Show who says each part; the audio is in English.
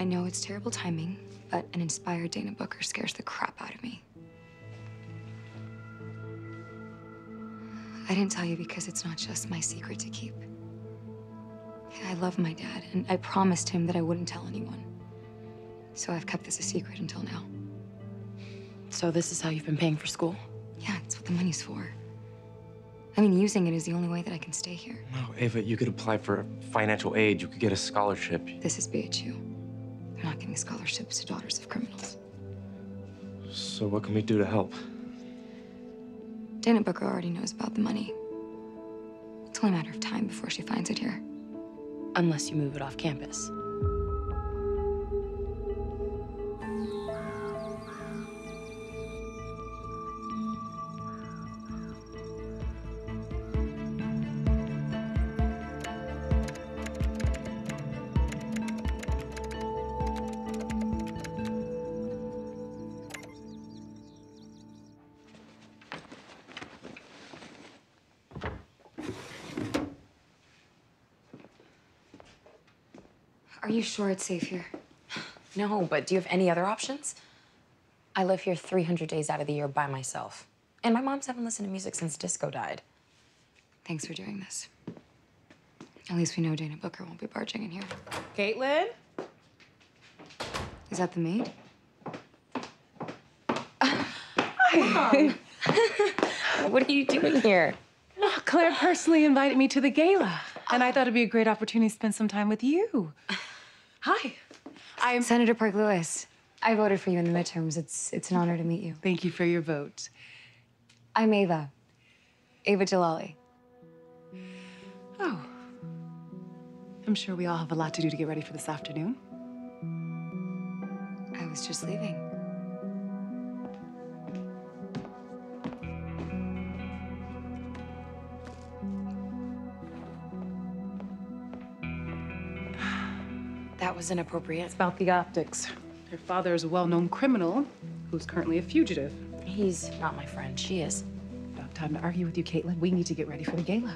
Speaker 1: I know it's terrible timing, but an inspired Dana Booker scares the crap out of me. I didn't tell you because it's not just my secret to keep. I love my dad, and I promised him that I wouldn't tell anyone. So I've kept this a secret until now.
Speaker 2: So this is how you've been paying for school?
Speaker 1: Yeah, it's what the money's for. I mean, using it is the only way that I can stay here.
Speaker 3: No, Ava, you could apply for financial aid. You could get a scholarship.
Speaker 1: This is BHU. They're not giving scholarships to daughters of criminals.
Speaker 3: So what can we do to help?
Speaker 1: Dana Booker already knows about the money. It's only a matter of time before she finds it here.
Speaker 2: Unless you move it off campus.
Speaker 1: Are you sure it's safe here?
Speaker 2: No, but do you have any other options? I live here 300 days out of the year by myself. And my moms haven't listened to music since disco died.
Speaker 1: Thanks for doing this. At least we know Dana Booker won't be barging in here.
Speaker 4: Caitlin?
Speaker 1: Is that the maid?
Speaker 2: What are you doing here?
Speaker 4: Oh, Claire personally invited me to the gala, and I thought it'd be a great opportunity to spend some time with you. Hi. I'm.
Speaker 1: Senator Park Lewis. I voted for you in the midterms. It's it's an honor to meet you.
Speaker 4: Thank you for your vote.
Speaker 1: I'm Ava. Ava Jalali.
Speaker 4: Oh. I'm sure we all have a lot to do to get ready for this afternoon.
Speaker 1: I was just leaving.
Speaker 2: That was inappropriate.
Speaker 4: It's about the optics. Her father is a well-known criminal who's currently a fugitive.
Speaker 2: He's not my friend. She is.
Speaker 4: Have time to argue with you, Caitlin. We need to get ready for the gala.